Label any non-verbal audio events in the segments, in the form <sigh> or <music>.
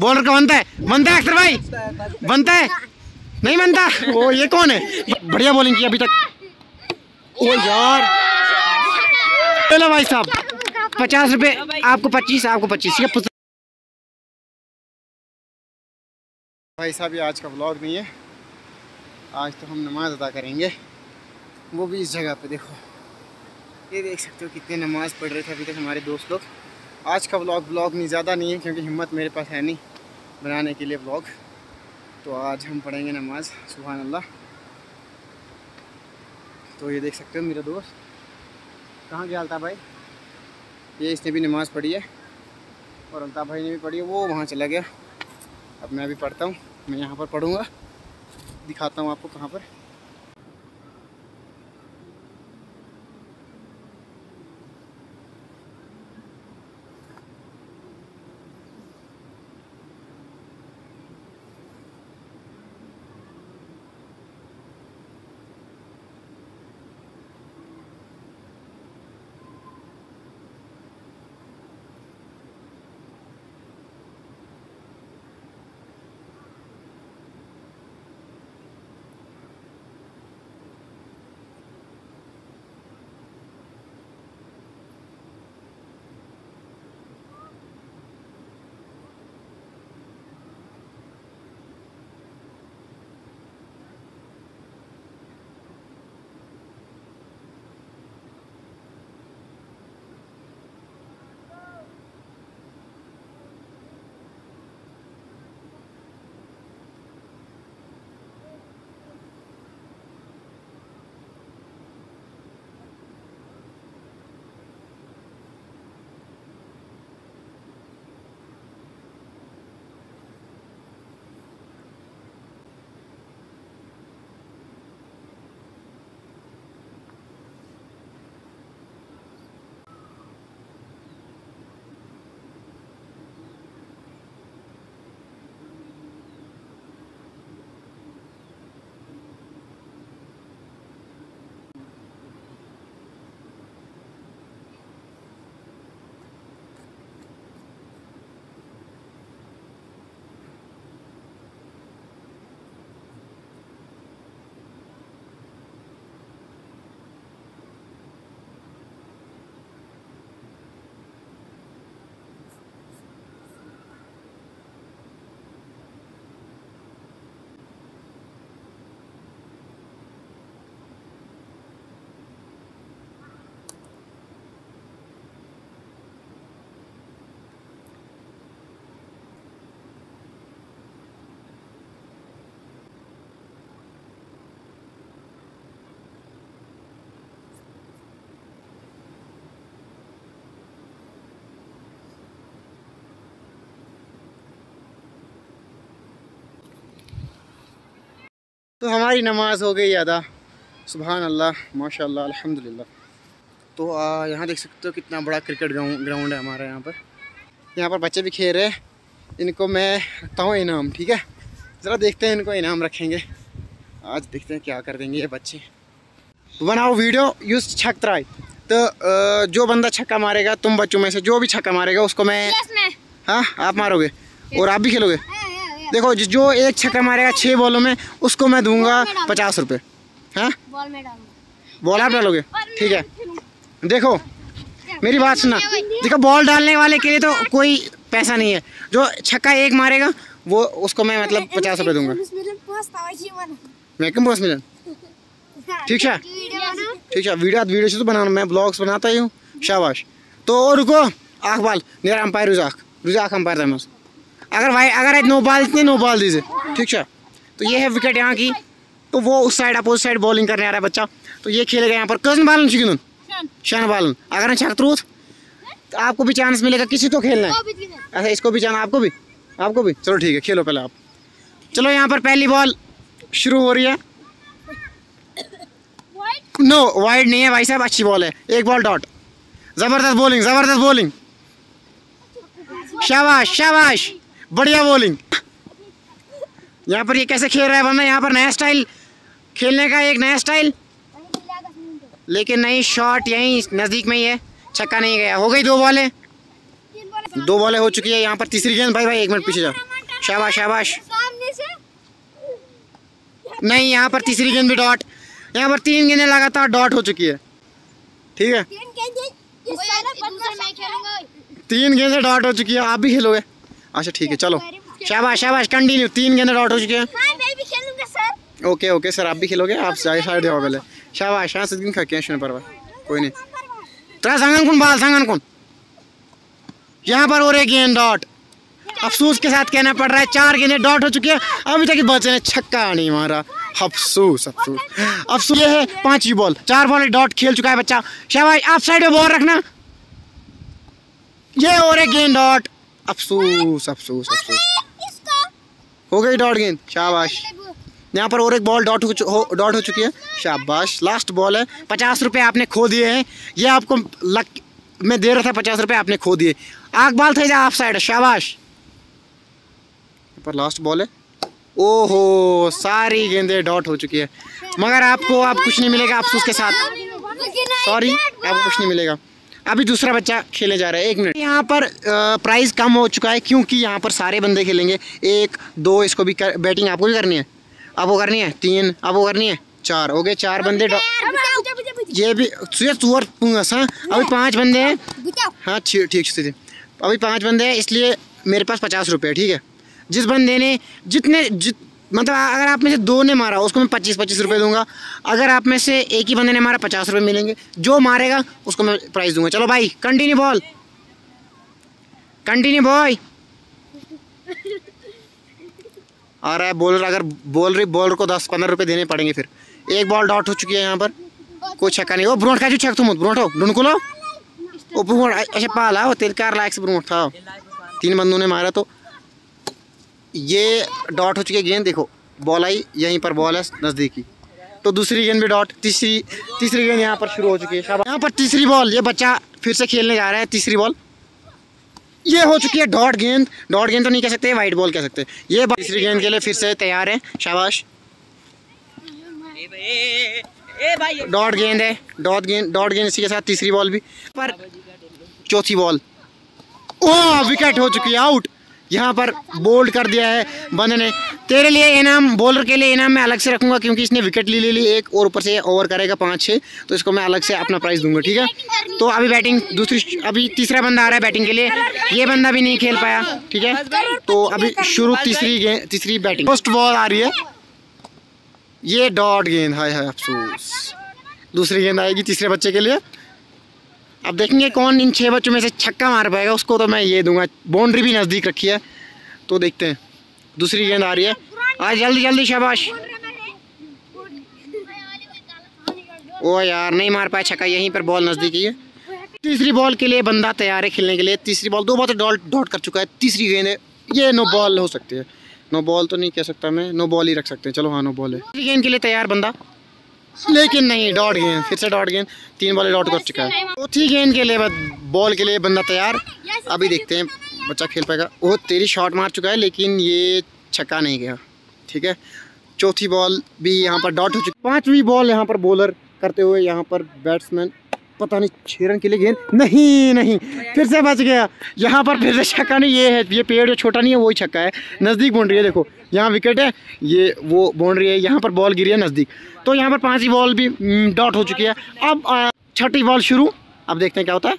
Bowler का बनता है। बनता है अख्तर भाई? बनता है? नहीं बनता? ओ, ये कौन है? बढ़िया बॉलिंग की अभी तक। ओ, यार। चलो भाई साहब, पचास रुपए आपको पच्चीस आपको पच्चीस। ये भाई साहब, ये आज का ब्लॉग नहीं है। आज तो हम नमाज़ अदा करेंगे। वो भी इस जगह पे देखो। ये देख सकते हो कितने नमाज़ पढ़ रहे थे अभी तक हमारे दोस्त लोग। आज का व्लॉग ब्लॉग नहीं, ज़्यादा नहीं है क्योंकि हिम्मत मेरे पास है नहीं बनाने के लिए ब्लॉग तो आज हम पढ़ेंगे नमाज़ सुबहान अल्लाह तो ये देख सकते हो मेरा दोस्त। कहाँ गया अल्ताफ़ भाई? ये इसने भी नमाज़ पढ़ी है और अल्ताफ़ भाई ने भी पढ़ी है, वो वहाँ चला गया। अब मैं भी पढ़ता हूँ, मैं यहाँ पर पढ़ूँगा। दिखाता हूँ आपको कहाँ पर। तो हमारी नमाज़ हो गई अदा। सुबहान अल्लाह माशाल्लाह अल्हम्दुलिल्लाह। तो यहाँ देख सकते हो कितना बड़ा क्रिकेट ग्राउंड है हमारा यहाँ पर। यहाँ पर बच्चे भी खेल रहे हैं। इनको मैं रखता हूँ इनाम ठीक है? ज़रा देखते हैं इनको इनाम रखेंगे। आज देखते हैं क्या कर देंगे ये बच्चे। बनाओ वीडियो यूज़ छक तो जो बंदा छक्का मारेगा तुम बच्चों में से जो भी छक्का मारेगा उसको मैं हाँ आप मारोगे? और आप भी खेलोगे? देखो जो- एक छक्का मारेगा छः बॉलों में उसको मैं दूँगा पचास रुपये हाँ? बॉल में डालूँगा। बॉल आप डालोगे? ठीक है। देखो मेरी बात सुनना। देखो बॉल डालने वाले के लिए तो कोई पैसा नहीं है। जो छक्का एक मारेगा वो उसको मैं मतलब <laughs> पचास रुपये दूँगा। मैं कम बस मिलन ठीक है। ठीक है वीडियो वीडियो से तो बनाना मैं ब्लॉग्स बनाता ही हूँ। शाबाश। तो रुको आख बाल मेरा अंपायर रुजाक। रुजाक अंपायर था मैं अगर भाई अगर नो बॉल इतने नो बॉल दीजिए ठीक है? तो ये है विकेट यहाँ की। तो वो उस साइड अपोजिट साइड बॉलिंग करने आ रहा है बच्चा। तो ये खेलेगा यहाँ पर कज़न बालन शिकन शन बालन अगर छक त्रूथ तो आपको भी चांस मिलेगा किसी को खेलना। है। अच्छा इसको भी जाना आपको भी? आपको भी? चलो ठीक है खेलो पहले आप। चलो यहाँ पर पहली बॉल शुरू हो रही है। नो वाइड नहीं है भाई साहब अच्छी बॉल है। एक बॉल डॉट ज़बरदस्त बॉलिंग ज़बरदस्त बॉलिंग शाबाश शाबाश। बढ़िया बॉलिंग यहाँ पर ये कैसे खेल रहा है वरना यहाँ पर नया स्टाइल खेलने का एक नया स्टाइल लेकिन नहीं शॉट यहीं नज़दीक में ही है। छक्का नहीं गया। हो गई दो बॉलें दो बॉलें हो चुकी है। यहाँ पर तीसरी गेंद। भाई भाई एक मिनट पीछे जाओ। शाबाश शाबाश। नहीं यहाँ पर तीसरी गेंद भी डॉट यहाँ पर तीन गेंदें लगातार डॉट हो चुकी है। ठीक है? तीन गेंदें ये सारा बंदा मैं खेलूँगा। तीन गेंदें डॉट हो चुकी है। आप भी खेलोगे? अच्छा ठीक है चलो। शाबाश शाबाश कंटिन्यू। तीन गेंदें डॉट हो चुके है। हाँ मैं भी खेलूँगा सर। ओके ओके सर आप भी खेलोगे? आप साइड साइड जाओ पहले। शाबाश हाँ सदगिन खा कोई नहीं। तेरा संगन कौन बाल संगन कौन यहाँ पर और एक गेंद डॉट। अफसोस के साथ कहना पड़ रहा है चार गेंदें डॉट हो चुकी है। अभी तक बच्चे ने छक्का नहीं मारा। अफसोस अफसोस। अफसोस ये है पांचवी बॉल। चार बॉल डॉट खेल चुका है बच्चा। शाबाश आप साइड में बॉल रखना। ये और एक गेंद डॉट। अफसोस अफसोस अफसोस। हो गई डॉट गेंद। शाबाश। यहाँ पर और एक बॉल डॉट हो, डॉट हो चुकी है। शाबाश। लास्ट बॉल है। पचास रुपये आपने खो दिए हैं। ये आपको लक मैं दे रहा था पचास रुपये आपने खो दिए। आग बाल थे जा आप साइड शाबाश। यहाँ पर लास्ट बॉल है। ओहो सारी गेंदें डॉट हो चुकी है। मगर आपको आप कुछ नहीं मिलेगा अफसोस के साथ। सॉरी आपको कुछ नहीं मिलेगा। अभी दूसरा बच्चा खेलने जा रहा है एक मिनट। यहाँ पर प्राइस कम हो चुका है क्योंकि यहाँ पर सारे बंदे खेलेंगे। एक दो इसको भी कर, बैटिंग आपको भी करनी है। अब वो करनी है तीन अब वो करनी है चार। हो गए चार बंदे ये भी चूर पूंगस हाँ अभी पाँच बंदे हैं। हाँ ठीक ठीक स्थिति अभी पाँच बंदे हैं इसलिए मेरे पास पचास रुपये ठीक है। जिस बंदे ने जितने जित मतलब अगर आप में से दो ने मारा, उसको मैं पच्चीस पच्चीस रुपये दूँगा। अगर आप में से एक ही बंदे ने मारा, पचास रुपये मिलेंगे। जो मारेगा, उसको मैं प्राइस दूँगा। चलो भाई कंटिन्यू बॉल कंटिन्यू बॉय है बॉलर अगर बॉल रही बॉलर को दस, पंद्रह रुपये देने पड़ेंगे फिर। एक बॉल डॉट हो चुकी है यहाँ पर। कोई छक्का नहीं। ओ ब्रोट का जो छक तुम ब्रोट हो ढूंढ लो। ओ ब्रोट ऐसे पाला हो तेल कार लायक से ब्रोट था। तीन बंदों ने मारा तो ये डॉट हो चुकी है गेंद, देखो बॉल आई, यहीं पर बॉल है नज़दीकी। तो दूसरी गेंद भी डॉट तीसरी तीसरी गेंद यहाँ पर शुरू हो चुकी है। यहाँ पर तीसरी बॉल ये बच्चा फिर से खेलने जा रहा है, तीसरी बॉल ये हो चुकी है डॉट गेंद। डॉट गेंद तो नहीं कह सकते वाइट बॉल कह सकते। ये तीसरी गेंद के लिए फिर से तैयार है। शाबाश। डॉट गेंद है डॉट गेंद डॉट गेंद इसी के साथ तीसरी बॉल भी। पर चौथी बॉल ओ विकेट हो चुकी है आउट यहाँ पर बोल्ड कर दिया है बंदे ने। तेरे लिए इनाम बॉलर के लिए इनाम मैं अलग से रखूँगा क्योंकि इसने विकेट ले ले एक और ऊपर से ओवर करेगा पाँच छः तो इसको मैं अलग से अपना प्राइस दूँगा, ठीक है? तो अभी बैटिंग दूसरी, अभी तीसरा बंदा आ रहा है बैटिंग के लिए। ये बंदा भी नहीं खेल पाया, ठीक है? तो अभी शुरू तीसरी गेंद तीसरी बैटिंग फ़र्स्ट बॉल आ रही है। ये डॉट गेंद, हाय हाय, अफसोस। दूसरी गेंद आएगी तीसरे बच्चे के लिए। अब देखेंगे कौन इन छह बच्चों में से छक्का मार पाएगा। उसको तो मैं ये दूँगा बाउंड्री भी नज़दीक रखी है। तो देखते हैं। दूसरी गेंद आ रही है। आज जल्दी जल्दी, शाबाश। ओ यार, नहीं मार पाया छक्का, यहीं पर बॉल नज़दीक ही है। तीसरी बॉल के लिए बंदा तैयार है खेलने के लिए। तीसरी बॉल दो बार डॉट डॉट कर चुका है। तीसरी गेंद है। ये नो बॉल हो सकती है। नो बॉल तो नहीं कह सकता मैं। नो बॉल ही रख सकते हैं। चलो हाँ नो बॉल है। तीसरी गेंद के लिए तैयार बंदा। लेकिन नहीं, डॉट गेंद फिर से डॉट गेंद तीन बॉल डॉट कर चुका है। चौथी गेंद के लिए बॉल के लिए बंदा तैयार। अभी देखते हैं बच्चा खेल पाएगा। वो तेरी शॉट मार चुका है, लेकिन ये छक्का नहीं गया। ठीक है? चौथी बॉल भी यहाँ पर डॉट हो चुकी पांचवी बॉल यहाँ पर बॉलर करते हुए यहाँ पर बैट्समैन पता नहीं छह रन के लिए गेंद। नहीं नहीं। फिर से बच गया। यहाँ पर फिर से छक्का नहीं, ये है, ये पेड़ जो छोटा नहीं है, वही छक्का है। नज़दीक बाउंड्री है, देखो। यहाँ विकेट है, ये वो बाउंड्री है, यहाँ पर बॉल गिरी है नज़दीक। तो यहाँ पर पांचवी बॉल भी डॉट हो चुकी है। अब छठी बॉल शुरू। अब देखते हैं क्या होता है।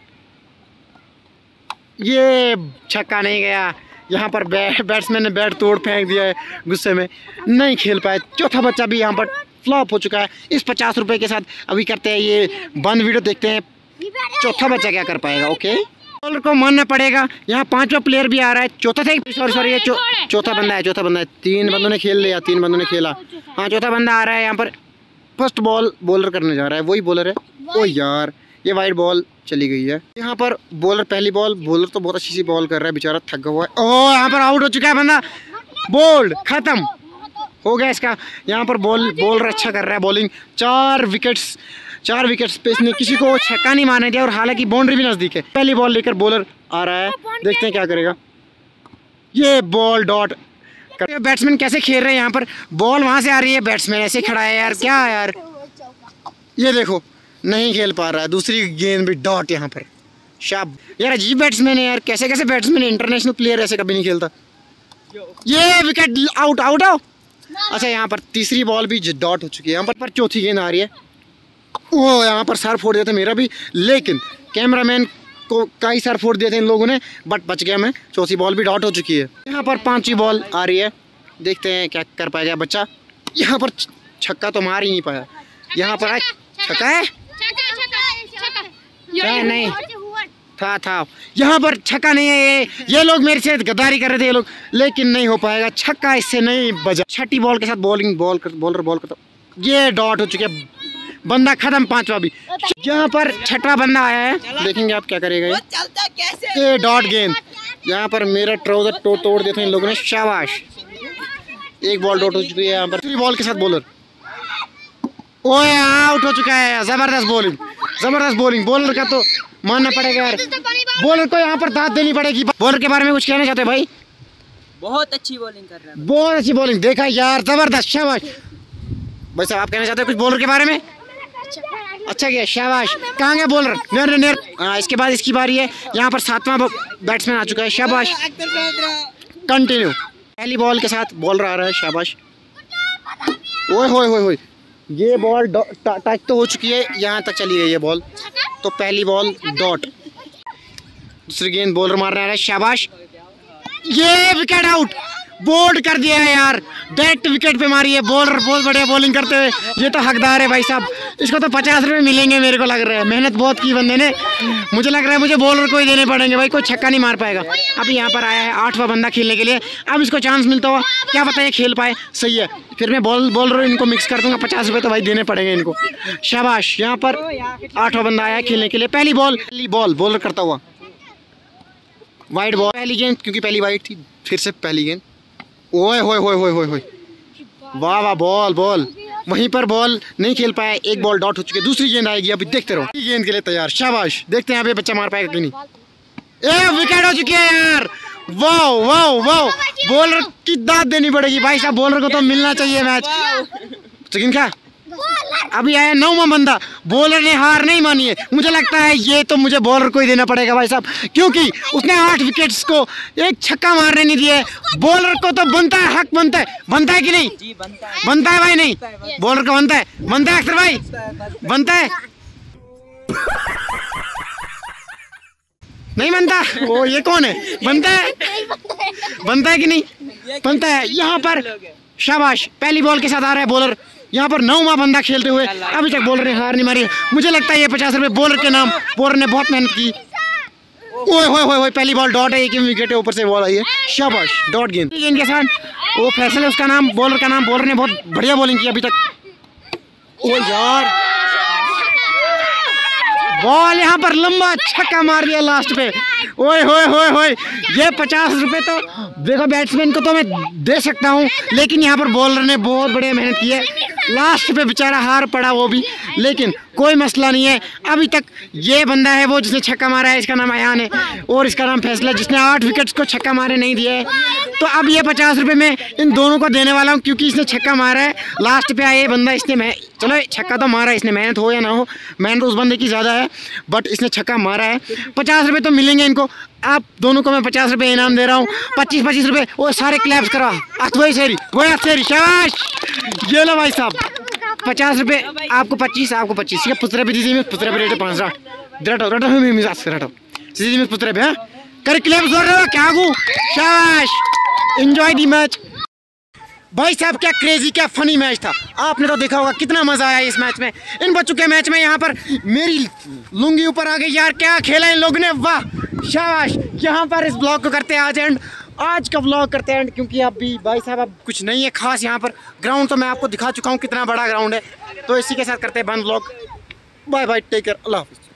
ये छक्का नहीं गया। यहाँ पर बैट्समैन ने बैट तोड़ फेंक दिया है गुस्से में। नहीं खेल पाए। चौथा बच्चा भी यहाँ पर फ्लॉप हो चुका है। इस पचास रुपए के साथ अभी करते हैं ये बंद वीडियो देखते हैं चौथा बच्चा क्या कर पाएगा ओके बॉलर को मानना पड़ेगा। यहाँ पांचवा प्लेयर भी आ रहा है। चौथा था सॉरी सॉरी ये चौथा बंदा है चौथा बंदा है। तीन बंदों ने खेल लिया तीन बंदों ने खेला। हाँ चौथा बंदा आ रहा है यहाँ पर। फ़र्स्ट बॉल बॉलर करने जा रहा है। वही बॉलर है। ओ यार ये वाइट बॉल चली गई है। यहाँ पर बॉलर पहली बॉल बॉलर तो बहुत अच्छी सी बॉल कर रहा है बेचारा थका हुआ है। ओ यहाँ पर आउट हो चुका है बंदा। बोल्ड खत्म। हो गया इसका। यहाँ पर बॉल बॉलर अच्छा कर रहा है बॉलिंग चार विकेट्स चार विकेट्स पे इसने किसी को छक्का नहीं मारने दिया और हालाँकि बाउंड्री भी नज़दीक है। पहली बॉल लेकर बॉलर आ रहा है। देखते हैं क्या करेगा। ये बॉल डॉट बैट्समैन कैसे खेल रहे हैं यहाँ पर? बॉल वहाँ से आ रही है। बैट्समैन ऐसे खड़ा है यार। क्या है यार? ये देखो नहीं खेल पा रहा है। दूसरी गेंद भी डॉट यहाँ पर। शाब यार अजीब बैट्समैन है यार। कैसे कैसे बैट्समैन इंटरनेशनल प्लेयर ऐसे कभी नहीं खेलता। ये विकेट आउट आउट आओ अच्छा यहाँ पर तीसरी बॉल भी डॉट हो चुकी है। यहाँ पर, पर चौथी गेंद आ रही है। वो यहाँ पर सर फोड़ दिया था मेरा भी। लेकिन कैमरामैन को कई सर फोड़ दिए थे इन लोगों ने बट बच गया मैं। चौथी बॉल भी डॉट हो चुकी है। यहाँ पर पांचवी बॉल आ रही है। देखते हैं क्या कर पाएगा बच्चा। यहाँ पर छक्का तो मार ही नहीं पाया। यहाँ पर छक्का। है नहीं। था था। यहाँ पर छक्का नहीं है ये। ये लोग मेरे से गद्दारी कर रहे थे ये लोग। लेकिन नहीं हो पाएगा। छक्का इससे नहीं बजा छठी बॉल के साथ बॉलिंग बॉल कर बॉलर बॉल करता। ये डॉट हो चुके बंदा खत्म पांचवा भी। यहाँ पर छठवा बंदा आया है। देखेंगे आप क्या करेगा ये। डॉट गेंद यहाँ पर मेरा ट्राउज़र तो, तोड़ देते हैं इन लोगों ने। शाबाश। एक बॉल डॉट हो चुकी है यहाँ पर। बॉल के साथ बॉलर ओए आउट हो चुका है। ज़बरदस्त बॉलिंग ज़बरदस्त बॉलिंग बॉलर का तो मानना पड़ेगा यार। बॉलर को यहाँ पर दाद देनी पड़ेगी। बॉलर के बारे में कुछ कहना चाहते हैं भाई? बहुत अच्छी बॉलिंग कर रहा है। बहुत अच्छी बॉलिंग देखा यार ज़बरदस्त शाबाश। भाई साहब आप कहना चाहते हैं कुछ बॉलर के बारे में? अच्छा गया शाबाश। कहाँ गया बॉलर नेर नेर हाँ इसके बाद इसकी बारी है। यहाँ पर सातवां बैट्समैन आ चुका है शाबाश। कंटिन्यू पहली बॉल के साथ बॉलर आ रहा है शाबाश। ओए होए होए होए। ये बॉल टच तो हो चुकी है, यहाँ तक चली गई ये बॉल। तो पहली बॉल डॉट। दूसरी गेंद बॉलर मारना है, शाबाश। ये विकेट आउट। बोल्ड कर दिया है यार। डायरेक्ट विकेट पे मारी है। बॉलर बहुत बढ़िया बॉलिंग करते हुए। ये तो हकदार है भाई साहब। इसको तो पचास रुपए मिलेंगे मेरे को लग रहा है। मेहनत बहुत की बंदे ने। मुझे लग रहा है मुझे बॉलर को ही देने पड़ेंगे भाई। कोई छक्का नहीं मार पाएगा। अभी यहाँ पर आया है आठवा बंदा खेलने के लिए। अब इसको चांस मिलता हुआ। क्या पता है खेल पाए। सही है। फिर मैं बॉल बॉलर इनको मिक्स कर दूँगा। पचास रुपये तो भाई देने पड़ेंगे इनको। शाबाश। यहाँ पर आठवां बंदा आया खेलने के लिए। पहली बॉल पहली बॉल बॉलर करता हुआ। वाइट बॉल पहली गेंद, क्योंकि पहली वाइट थी। फिर से पहली गेंद। ओए होए होए होए होए वाह वाह बॉल बॉल। वहीं पर बॉल नहीं खेल पाया एक बॉल डॉट हो चुकी है। दूसरी गेंद आएगी अभी देखते रहो। गेंद के लिए तैयार शाबाश। देखते हैं अभी बच्चा मार पाएगा कि नहीं। ए विकेट हो चुकी है यार। वाह वाह वाह। बॉलर की दाद देनी पड़ेगी। भाई साहब बॉलर को तो मिलना चाहिए मैच चिकन खा। अभी आया नौवा बंदा। बॉलर ने हार नहीं मानी है। मुझे लगता है ये तो मुझे बॉलर को ही देना पड़ेगा भाई साहब। क्योंकि उसने आठ विकेट्स को एक छक्का मारने नहीं दिया है। बॉलर को तो बनता है हक बनता है। बनता है कि नहीं? बनता है। बनता है भाई नहीं? बॉलर का बनता है। बनता है अक्सर भाई? बनता है। नहीं बनता? वो ये कौन है? बनता है? बनता है कि नहीं? बनता है। यहाँ पर शाबाश पहली बॉल के साथ आ रहा है बॉलर यहाँ पर नौवा बंदा खेलते हुए अभी तक बॉलर ने हार नहीं मारी। मुझे लगता है ये पचास रुपए बॉलर के नाम बॉलर ने बहुत मेहनत की। ओए होए होए होए पहली बॉल डॉट है एक विकेट है ऊपर से बॉल आई है। शाबाश डॉट गेंद गेंद के साथ वो फैसल है उसका नाम बॉलर का नाम बॉलर ने बहुत बढ़िया बॉलिंग की अभी तक। ओ यार। बॉल यहाँ पर लंबा छक्का मार दिया लास्ट पे। ओए होए होए होए ये पचास रुपए तो देखो बैट्समैन को तो मैं दे सकता हूँ लेकिन यहाँ पर बॉलर ने बहुत बढ़िया मेहनत की है। लास्ट पे बेचारा हार पड़ा वो भी। लेकिन कोई मसला नहीं है। अभी तक ये बंदा है वो जिसने छक्का मारा है, इसका नाम अयान है और इसका नाम फैसला जिसने आठ विकेट्स को छक्का मारे नहीं है। तो अब ये पचास रुपये मैं इन दोनों को देने वाला हूँ क्योंकि इसने छक्का मारा है। लास्ट पे आया ये बंदा, इसने मैं चलो छक्का तो मारा इसने, मेहनत हो या ना हो, मेहनत उस बंदे की ज़्यादा है बट इसने छक्का मारा है। पचास रुपये तो मिलेंगे इनको। आप दोनों को मैं पचास रुपये इनाम दे रहा हूँ। पच्चीस पच्चीस रुपये वो सारे क्लैप्स करा। वही शेरी वही शेरी, शाबाश! ये लो भाई साहब, पचास रुपये आपको पच्चीस आपको पच्चीस। है पुत्र भी दीजिए पुत्र भी रेट पाँच रट, रटो रटो मिजाज से रटो। सीधी में पुत्र भी हाँ। कर क्लैप्स ज़ोर रहे, क्या गु शाबाश! एंजॉय दी मैच भाई साहब, क्या क्रेजी क्या फनी मैच था? आपने तो देखा होगा कितना मज़ा आया इस मैच में। इन बच्चों के मैच में यहाँ पर मेरी लुंगी ऊपर आ गई। यार, क्या खेला इन लोगों ने? वाह, शाबाश। यहाँ पर इस ब्लॉग को करते हैं आज एंड आज का ब्लॉग करते हैं एंड क्योंकि अभी भाई साहब, अब कुछ नहीं है खास यहाँ पर। ग्राउंड तो मैं आपको दिखा चुका हूँ कितना बड़ा ग्राउंड है। तो इसी के साथ करते हैं बंद blog bye bye take care अल्लाह हाफिज़।